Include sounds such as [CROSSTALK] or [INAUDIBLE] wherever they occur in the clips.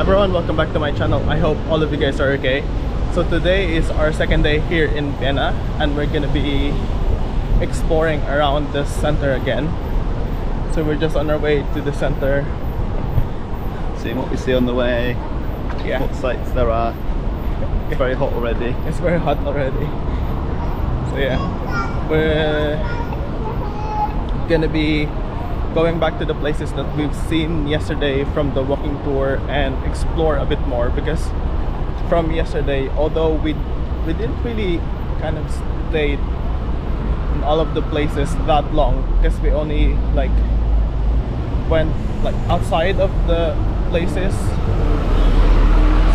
everyone welcome back to my channel. I hope all of you guys are okay. So today is our second day here in vienna and we're gonna be exploring around the center again. So we're just on our way to the center. Seeing what we see on the way, yeah. What sights there are. It's very hot already. it's very hot already. So yeah. We're gonna be going back to the places that we've seen yesterday from the walking tour and explore a bit more because from yesterday although we we didn't really kind of stay in all of the places that long because we only like went like outside of the places.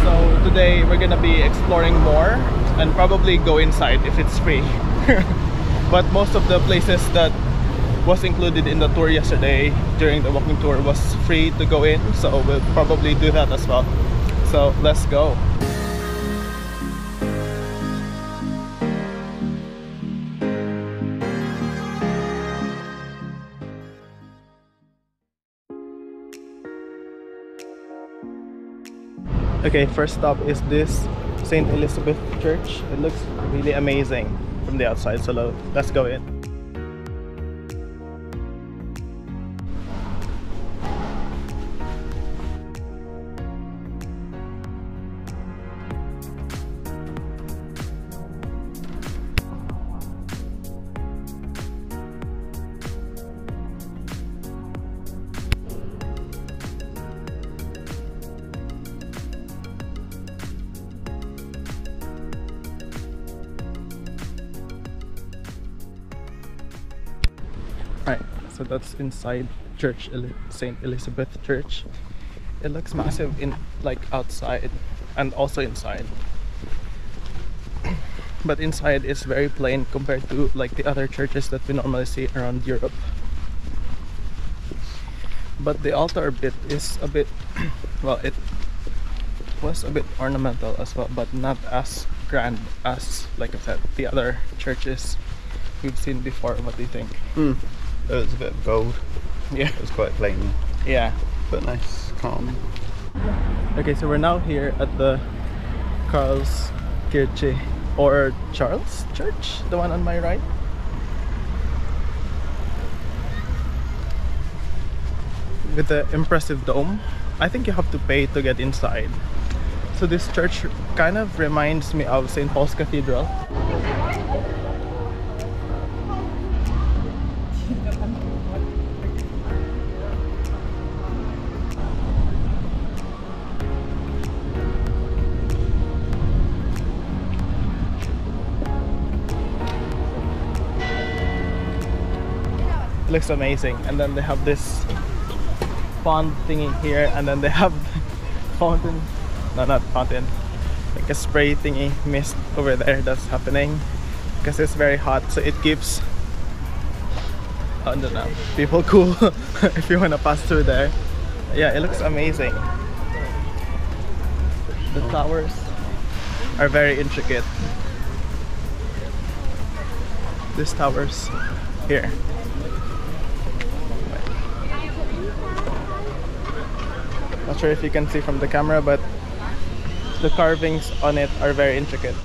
So today we're gonna be exploring more and probably go inside if it's free. [LAUGHS] But most of the places that was included in the tour yesterday during the walking tour was free to go in so we'll probably do that as well. So let's go. Okay first stop is this St. Elizabeth Church. It looks really amazing from the outside so let's go in that's inside Church Saint Elizabeth Church. It looks massive in like outside and also inside. [CLEARS THROAT] But inside is very plain compared to like the other churches that we normally see around Europe. But the altar bit is a bit [CLEARS THROAT] well it was a bit ornamental as well, but not as grand as like I said, the other churches we've seen before. What do you think? Mm. It was a bit of gold. Yeah. It was quite plain, Yeah. but nice, calm. Okay, so we're now here at the Karlskirche or Charles Church, the one on my right. With the impressive dome. I think you have to pay to get inside. So this church kind of reminds me of St. Paul's Cathedral. Looks amazing. And then they have this pond thingy here, and then they have [LAUGHS] fountain. No, not fountain. Like a spray thingy mist over there that's happening because it's very hot. So it keeps I don't know people cool [LAUGHS] if you want to pass through there. Yeah, it looks amazing. The towers are very intricate. These towers here. Not sure if you can see from the camera, but the carvings on it are very intricate.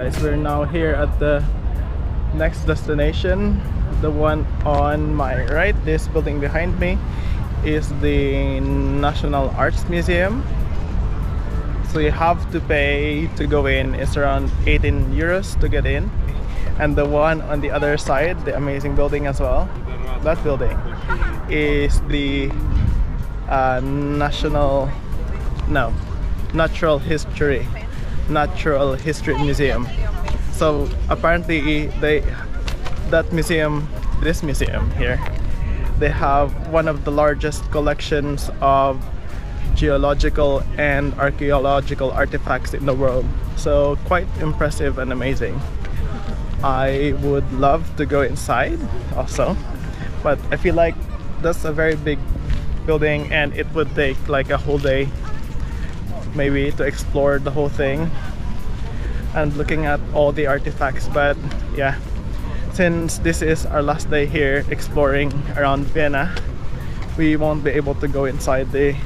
Guys, we're now here at the next destination. The one on my right, this building behind me, is the National Arts Museum. So you have to pay to go in. It's around 18 euros to get in. And the one on the other side, the amazing building as well, that building is the uh, National, no, Natural History, Natural History Museum. So apparently they, that museum, this museum here, they have one of the largest collections of geological and archaeological artifacts in the world. So quite impressive and amazing. I would love to go inside also, but I feel like that's a very big building and it would take like a whole day maybe to explore the whole thing and looking at all the artifacts but yeah since this is our last day here exploring around Vienna we won't be able to go inside the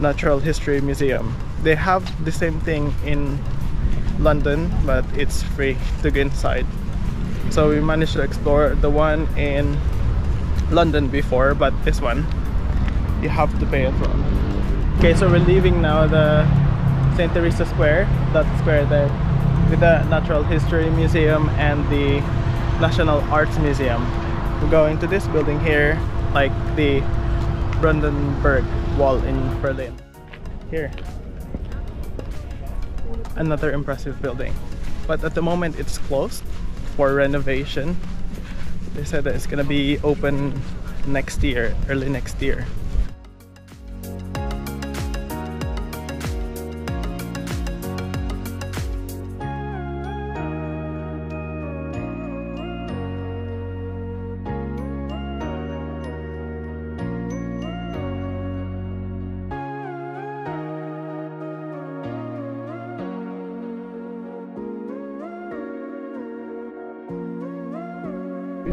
Natural History Museum. They have the same thing in London, but it's free to go inside. So we managed to explore the one in London before, but this one you have to pay it from. Okay, so we're leaving now the St. Teresa Square, that square there, with the Natural History Museum and the National Arts Museum. We're going to this building here, like the Brandenburg Wall in Berlin. Here. Another impressive building. But at the moment it's closed for renovation. They said that it's gonna be open next year, early next year.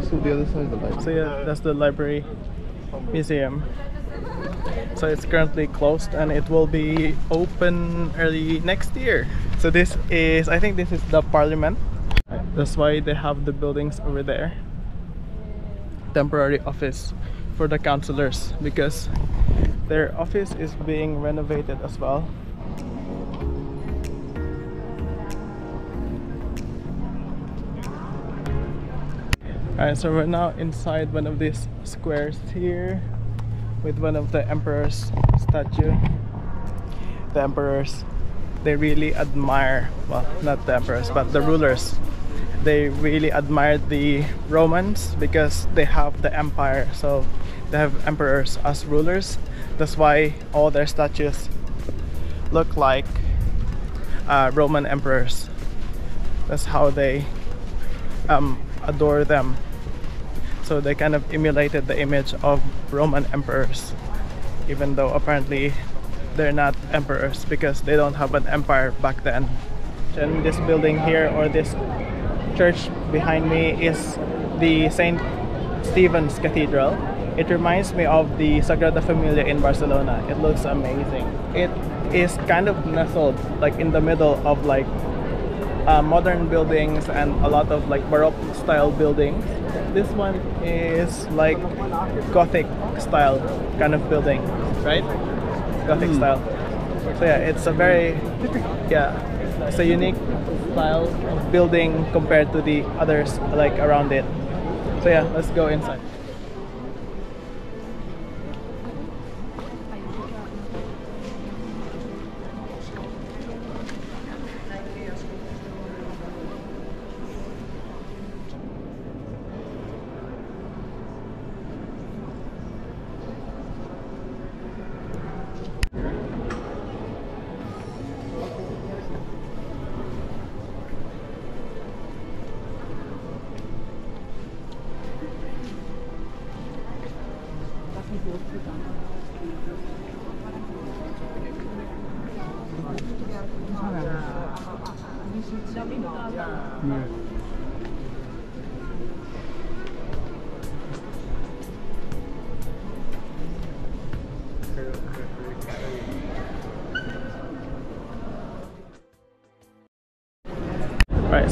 So the other side of the light. So yeah, that's the library museum. So it's currently closed and it will be open early next year. So this is, I think this is the parliament. That's why they have the buildings over there. Temporary office for the councillors because their office is being renovated as well. Alright, so we're now inside one of these squares here with one of the emperor's statue. The emperors, they really admire, well, not the emperors, but the rulers. They really admired the Romans because they have the empire, so they have emperors as rulers. That's why all their statues look like uh, Roman emperors. That's how they um, adore them. So they kind of emulated the image of Roman emperors, even though apparently they're not emperors because they don't have an empire back then. And this building here or this church behind me is the Saint Stephen's Cathedral. It reminds me of the Sagrada Familia in Barcelona. It looks amazing. It is kind of nestled like in the middle of like uh, modern buildings and a lot of like baroque style buildings. This one is like gothic style kind of building right? Gothic Hmm. style. So yeah it's a very yeah it's a unique style of building compared to the others like around it. So yeah let's go inside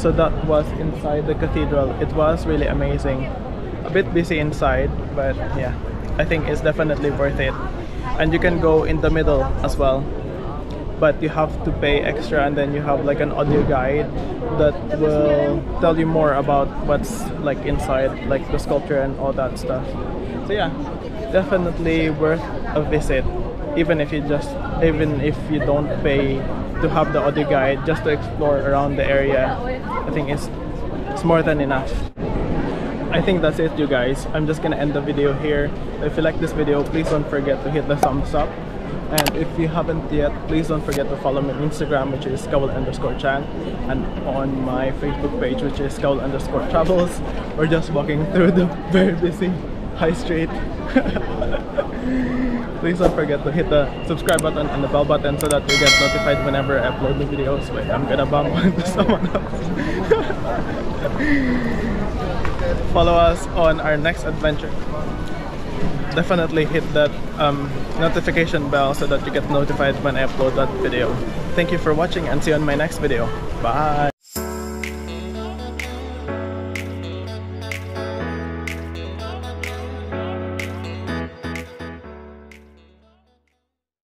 so that was inside the cathedral. It was really amazing. A bit busy inside, but yeah, I think it's definitely worth it. And you can go in the middle as well. But you have to pay extra and then you have like an audio guide that will tell you more about what's like inside, like the sculpture and all that stuff. So yeah, definitely worth a visit. Even if you just even if you don't pay to have the audio guide just to explore around the area i think it's it's more than enough. I think that's it you guys. I'm just gonna end the video here. If you like this video please don't forget to hit the thumbs up. And if you haven't yet please don't forget to follow me on instagram which is Cowell underscore chan and on my facebook page which is Cowell underscore travels. We're just walking through the [LAUGHS] very busy high street [LAUGHS] please don't forget to hit the subscribe button and the bell button so that you get notified whenever I upload new videos. Wait, I'm gonna bump [LAUGHS] into someone else. [LAUGHS] Follow us on our next adventure. definitely hit that um, notification bell so that you get notified when I upload that video. Thank you for watching and see you on my next video. Bye!